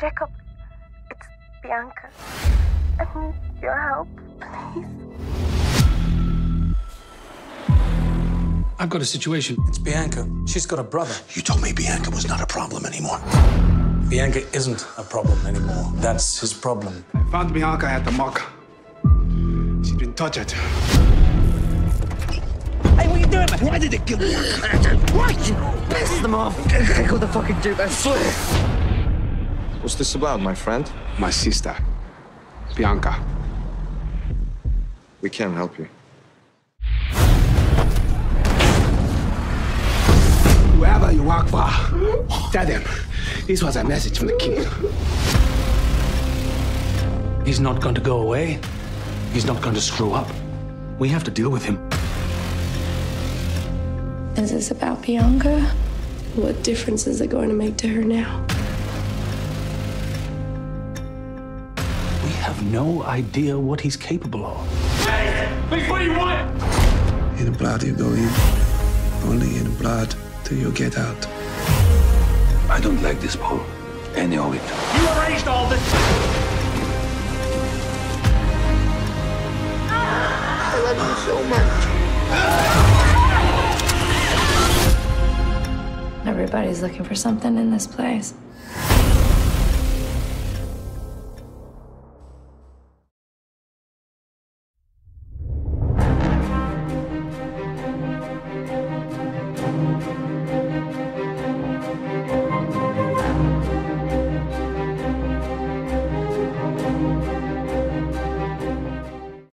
Jacob, it's Bianca. I need your help, please. I've got a situation. It's Bianca. She's got a brother. You told me Bianca was not a problem anymore. Bianca isn't a problem anymore. That's his problem. I found Bianca at the mock. She's been tortured. Hey, what are you doing, man? Why did it kill me? Why? You piss them off. Take all the fucking dupe, I swear. What's this about, my friend? My sister, Bianca. We can't help you. Whoever you work for, tell them this was a message from the king. He's not going to go away. He's not going to screw up. We have to deal with him. Is this about Bianca? What difference is it going to make to her now? Have no idea what he's capable of. Hey! Like, what do you want? In the blood you go in, only in blood do you get out. I don't like this, Paul. Any of it. You arranged all this. I love you so much. Everybody's looking for something in this place.